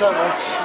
impressionante.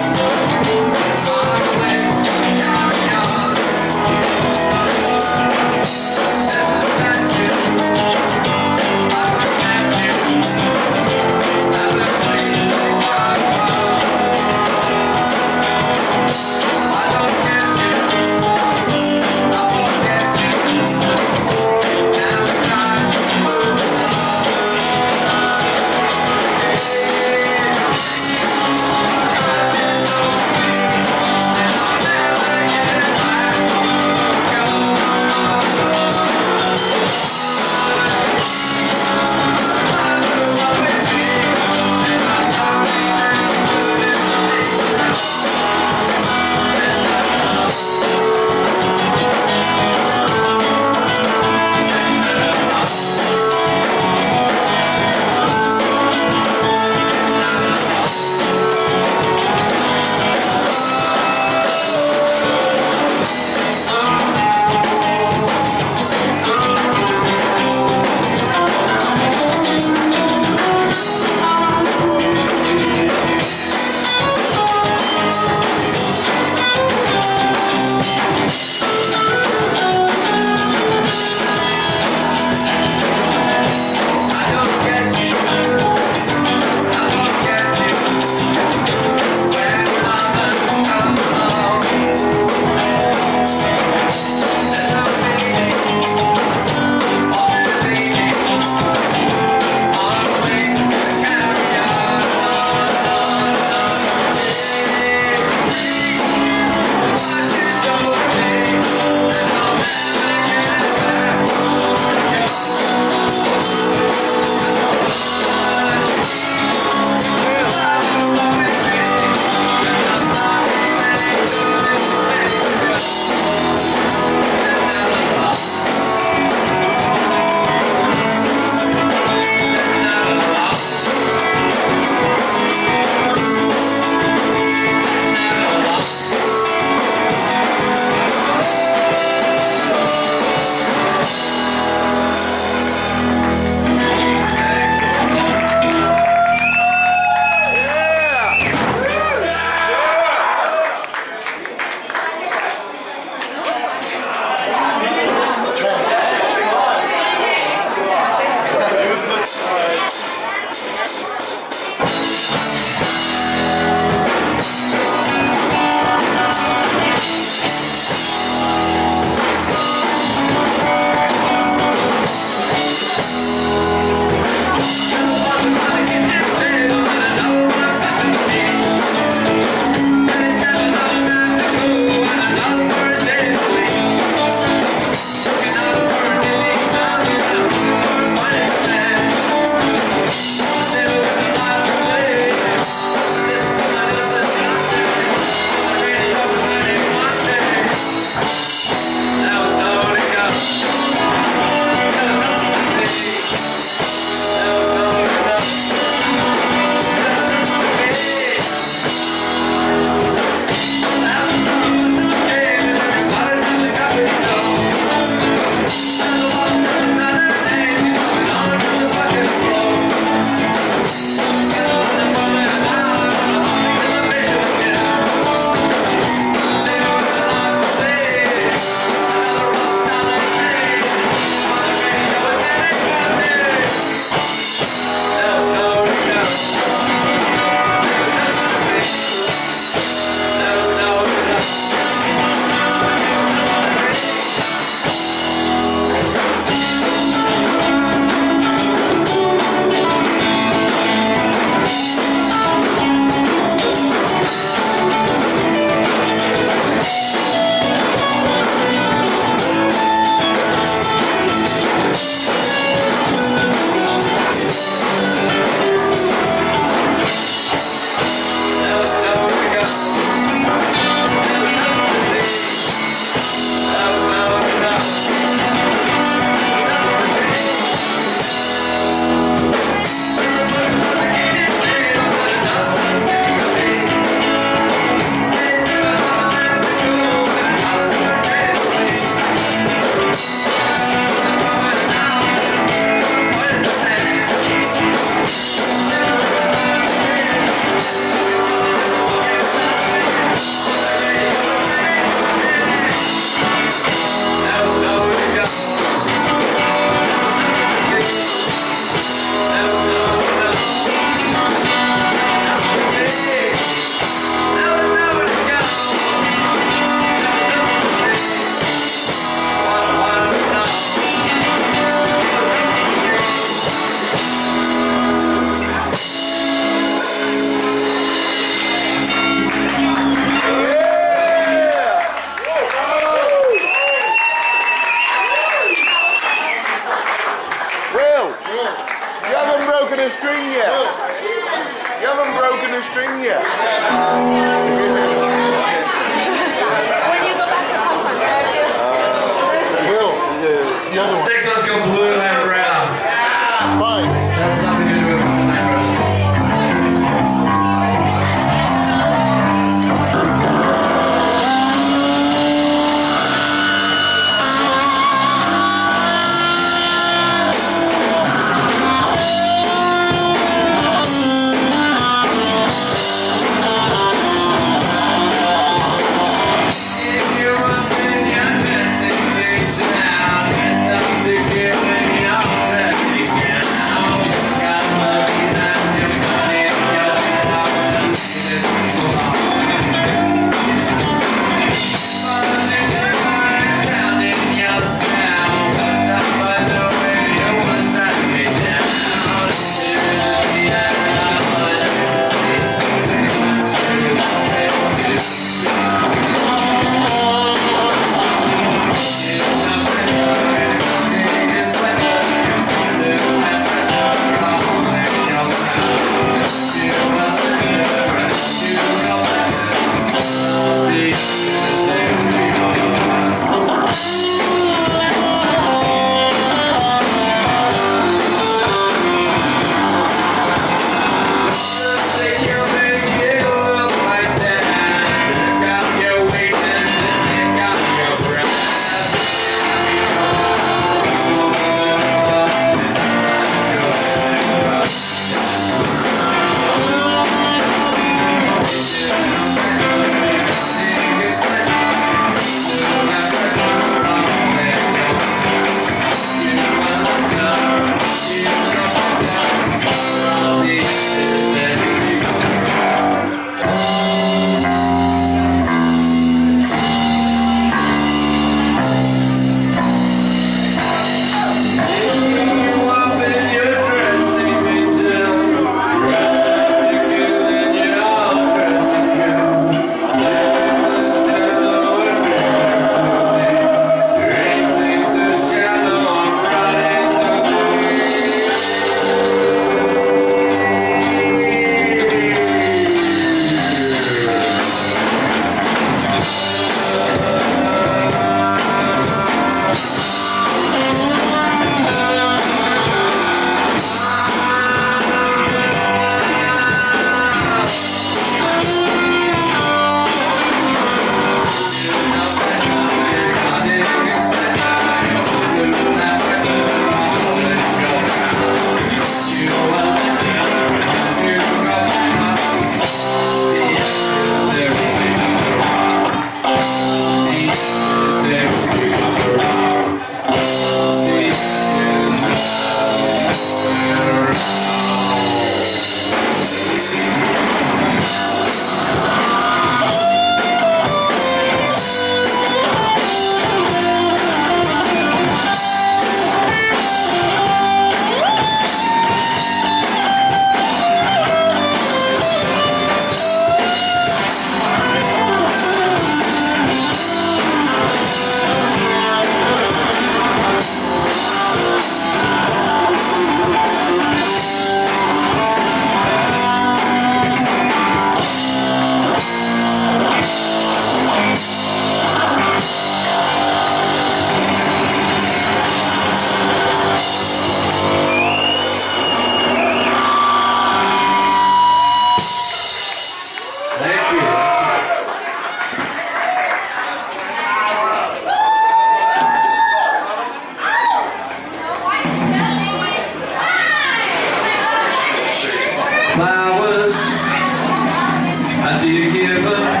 Until you give them,